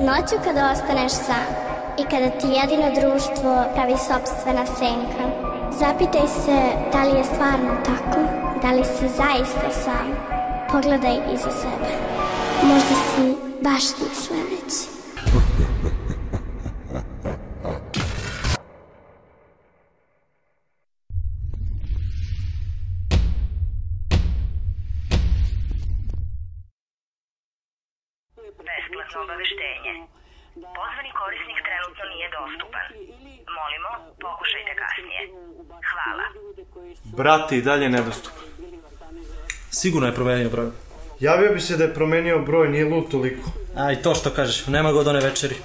noću kada ostaneš sam i kada ti jedino društvo pravi sobstvena senka, zapitaj se da li je stvarno tako, da li si zaista sam. Pogledaj iza sebe. Možda si baš ti sledeći. Obaveštenje. Pozvani korisnik trenutno nije dostupan. Molimo, pokušajte kasnije. Hvala. Brate, i dalje nedostupan. Sigurno je promenio broj. Javio bi se da je promenio broj, nije lud toliko. A i to što kažeš, nema ga od one večeri.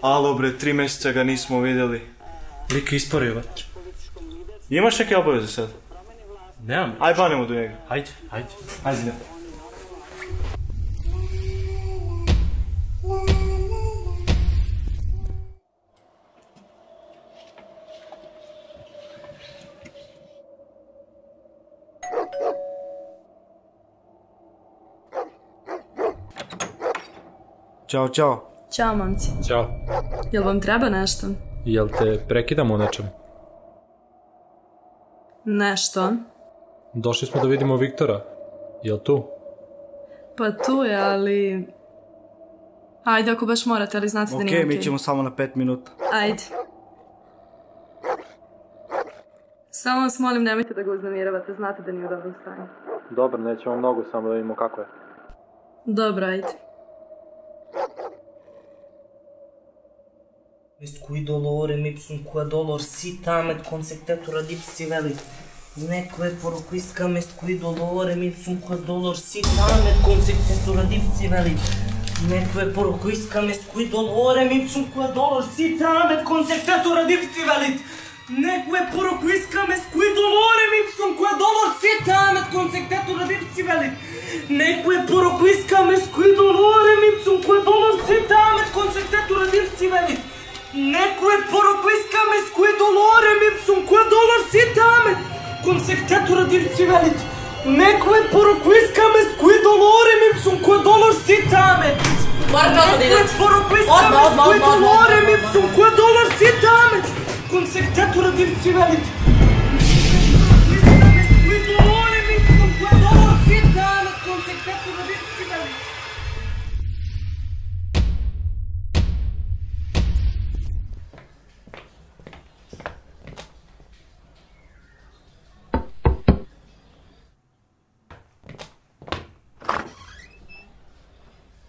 Alo bre, tri meseca ga nismo vidjeli. Lik isporio već. Imaš neke obaveze sad? Nemam. Aj banemo do njega. Ajde, ajde. Ajde. Ćao, čao. Ćao, momci. Ćao. Jel vam treba nešto? Jel te prekidamo u nečem? Nešto? Došli smo da vidimo Viktora. Jel tu? Pa tu je, ali... Ajde, ako baš morate, ali znate da Okej, nije okej. mi ćemo samo na pet minuta. Ajde. Samo vas molim, nemojte da ga uznemiravate, znate da nije u dobrom stanju. Dobro, nećemo mnogo, samo da vidimo kako je. Dobro, ajde. Есть кој долор е мипсун, која долор си тамет ради пси вели. Некој порок искам ест кој долор е мипсун, која долор си тамет ради пси вели. Некој порок искам ест кој долор е мипсун, која долор си тамет ради пси вели. Некој порок искам ест кој долор е мипсун, која долор си тамет ради пси вели. Некој порок искам ест кој долор е мипсун, која долор си тамет ради пси вели. Некој порок искаме с кој долар е мипсум, кое долар си даме. Консектетора дирцивелит. Некое порок искаме с кое долоре мипсум, кое долар си даме. Некое порок искаме с кој долар е мипсум, кое долар си даме. Консектетора дирцивелит.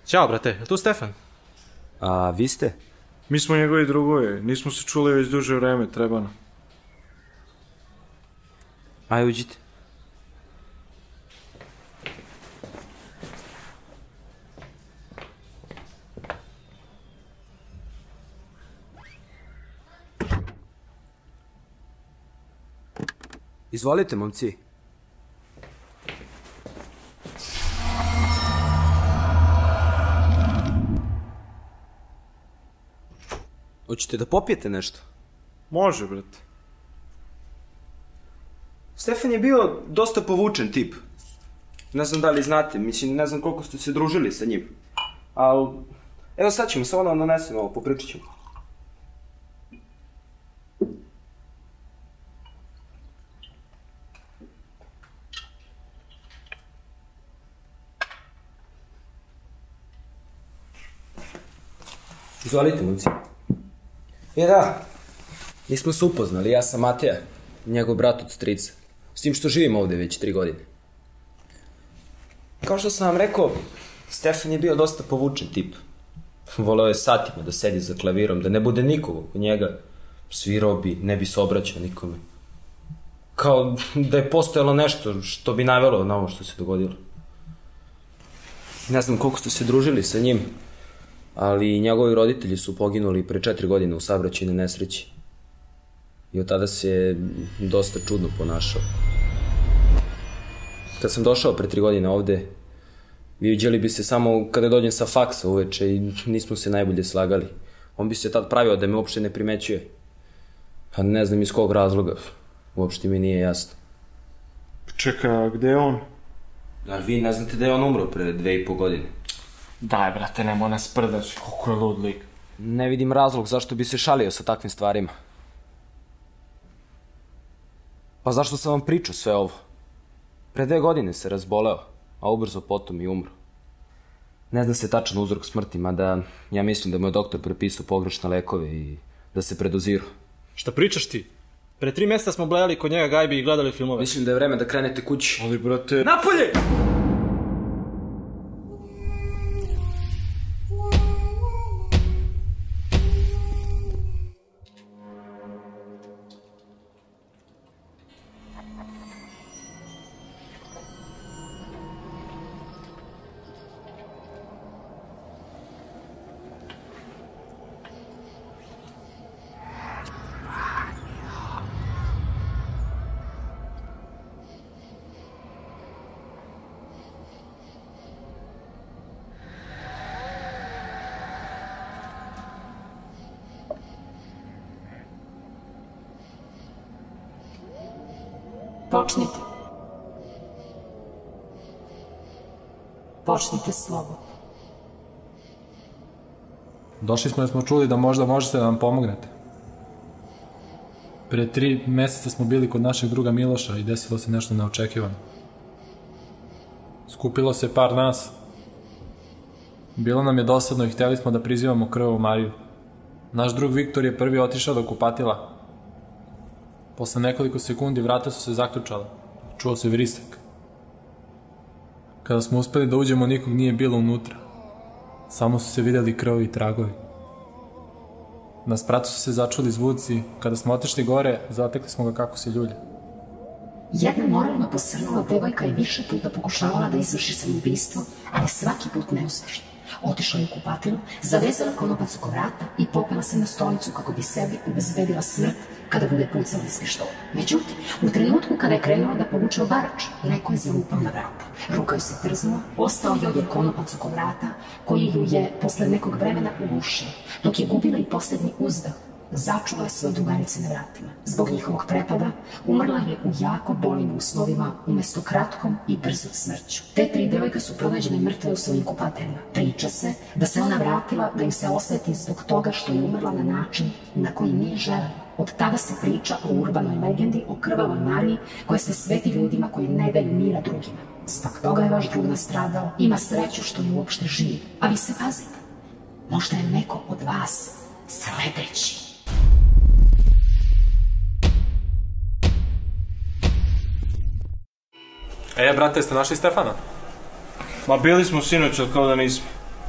Ćao, brate, je tu Stefan? A vi ste? Mi smo njegovi drugovi, nismo se čuli već duže vreme, treba nam. Aj, uđite. Izvolite, momci. Hoćete da popijete nešto? Može, brate. Stefan je bio dosta povučen tip. Ne znam da li znate, mislim, ne znam koliko ste se družili sa njim. Ali, evo sad ćemo, samo da vam donesem ovo, popričat ćemo. Izvolite, momci. E da, mi smo se upoznali, ja sam Mateja, njegov brat od strica. S tim što živim ovde već tri godine. Kao što sam vam rekao, Stefan je bio dosta povučen tip. Voleo je satima da sedi za klavirom, da ne bude nikog oko njega. Svirao bi, ne bi se obraćao nikome. Kao da je postojalo nešto što bi navelo na ovo što se dogodilo. Ne znam koliko ste se družili sa njim, ali njegovi roditelji su poginuli pre četiri godine u saobraćajnoj nesreći. I od tada se je dosta čudno ponašao. Kad sam došao pre tri godine ovde, viđali bi se samo kada dođem sa faksa uveče i nismo se najbolje slagali. On bi se tad pravio da me uopšte ne primećuje. Pa ne znam iz kog razloga. Uopšte mi nije jasno. Čeka, a gde je on? Zar vi ne znate da je on umro pre dve i po godine? Daj, brate, nemoj nas sprdaš, koliko je lud lik. Ne vidim razlog zašto bi se šalio sa takvim stvarima. Pa zašto sam vam pričao sve ovo? Pre dve godine se razboleo, a ubrzo potom i umro. Ne zna se tačan uzrok smrti, mada ja mislim da mu je doktor prepisao pogrešne lekove i da se predozirao. Šta pričaš ti? Pre tri mjeseca smo blejali kod njega gajbi i gledali filmove. Mislim da je vreme da krenete kući. Ali, brate... Napolje! Počnite. Počnite slobodno. Došli smo jer smo čuli da možda možete da nam pomognete. Pre tri meseca smo bili kod našeg druga Miloša i desilo se nešto neočekivano. Skupilo se par nas. Bilo nam je dosadno i hteli smo da prizivamo krvu Mariju. Naš drug Viktor je prvi otišao do kupatila. Posle nekoliko sekundi vrata su se zaključala. Čuo se vrisak. Kada smo uspeli da uđemo, nikog nije bilo unutra. Samo su se videli krvi i tragovi. Na spratu su se začuli zvuci. Kada smo otišli gore, zatekli smo ga kako se ljulja. Jedna moralno posrnula devojka je više puta pokušavala da izvrši samoubistvo, ali svaki put neuspešno. Otišla je u kupatilu, zavezala konopac oko vrata i popela se na stolicu kako bi sebi obezbedila smrt kada bude pucala iz pištola. Međutim, u trenutku kada je krenula da povuče obarač, neko je zalupao na vrata. Ruka se trznula, ostao joj je konopac oko vrata, koji ju je posle nekog vremena ugušio, dok je gubila i poslednji uzdah začula je svoje drugarice na vratima. Zbog njihovog prepada umrla je u jako bolnim uslovima umesto kratkom i brzom smrću. Te tri devojke su pronađene mrtve u svojim kupateljima. Priča se da se ona vratila da im se osveti zbog toga što je umrla na način na koji nije želela. Od tada se priča o urbanoj legendi o krvavoj Mariji koja se sveti ljudima koji ne daju mira drugima. Zbog toga je vaš drug nastradao. Ima sreću što je uopšte živ. A vi se pazite. Možda je neko od vas sledeći. E, brate, ste našli Stefana? Ma bili smo sinoć, ali kao da nismo.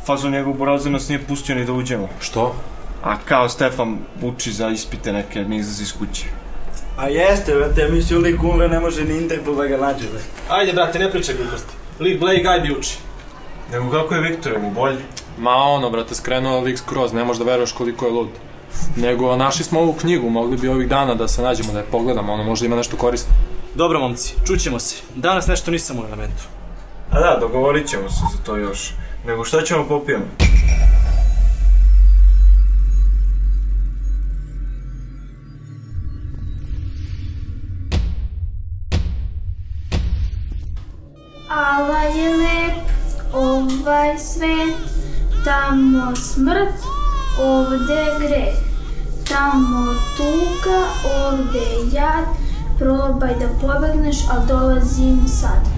Fazon njegov borazer nas nije pustio ni da uđemo. Što? A kao Stefan uči za ispite neke, ne izlazi iz kuće. A jeste, brate, ja mislim lik umre, ne može ni Interpol da ga nađe, bre. Ajde, brate, ne pričaj gluposti. Lik Blake gajbi uči. Nego kako je Viktor, mu bolje? Ma ono, brate, skrenuo lik skroz, ne možeš da veruješ koliko je lud. Nego, našli smo ovu knjigu, mogli bi ovih dana da se nađemo, da je pogledamo, ono možda ima nešto korisno. Dobro, momci, čućemo se. Danas nešto nisam u elementu. A da, dogovorit ćemo se za to još. Nego šta ćemo popijemo? Ovaj svet, tamo smrt, ovde greh. Tamo tuga, ovde jad, probaj da pobegneš, ali dolazim sad.